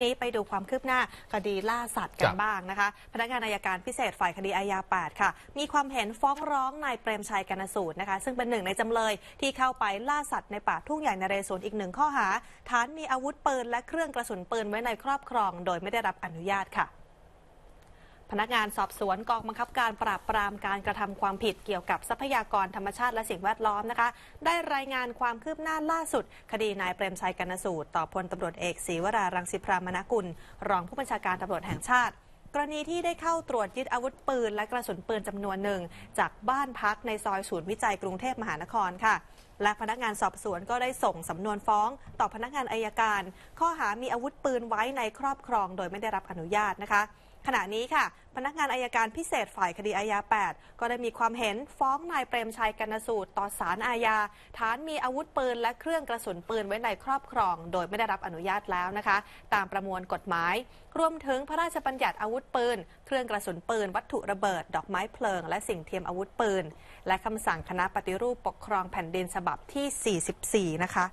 นี้ไปดูความคืบหน้าคดีล่าสัตว์กันบบ้างนะคะ พนักงานอายการพิเศษฝ่ายคดีอาญา 8 ค่ะ มีความเห็นฟ้องร้องนายเปรมชัยกนสูตรนะคะ ซึ่งเป็นหนึ่งในจำเลยที่เข้าไปล่าสัตว์ในป่าทุ่งใหญ่นเรศวรอีกหนึ่งข้อหา ฐานมีอาวุธปืนและเครื่องกระสุนปืนไว้ในครอบครอง โดยไม่ได้รับอนุญาตค่ะ พนักงานสอบสวนกองบังคับการปราบปรามการกระทำความผิดเกี่ยวกับทรัพยากรธรรมชาติและสิ่งแวดล้อมนะคะ ได้รายงานความคืบหน้าล่าสุด คดีนายเปรมชัยกนสูตร ต่อพลตำรวจเอกศรีวรารังสิพรามนกุล รองผู้บัญชาการตำรวจแห่งชาติ กรณีที่ได้เข้าตรวจยึดอาวุธปืน และกระสุนปืนจำนวนหนึ่ง จากบ้านพักในซอยศูนย์วิจัยกรุงเทพมหานครค่ะและพนักงานสอบสวนก็ได้ส่งสำนวนฟ้อง ต่อพนักงานอายการ ข้อหามีอาวุธปืนไว้ในครอบครองโดยไม่ได้รับอนุญาตนะคะ ขณะนี้ค่ะ พนักงานอายการพิเศษฝ่ายคดีอาญา 8 ก็ได้มีความเห็นฟ้องนายเปรมชัยกนสูตรต่อศาลอาญา ฐานมีอาวุธปืนและเครื่องกระสุนปืนไว้ในครอบครอง โดยไม่ได้รับอนุญาตแล้วนะคะ ตามประมวลกฎหมาย รวมถึงพระราชบัญญัติอาวุธปืน เครื่องกระสุนปืน วัตถุระเบิด ดอกไม้เพลิง และสิ่งเทียมอาวุธปืน และคำสั่งคณะปฏิรูปปกครองแผ่นดินฉบับที่ 44 นะคะ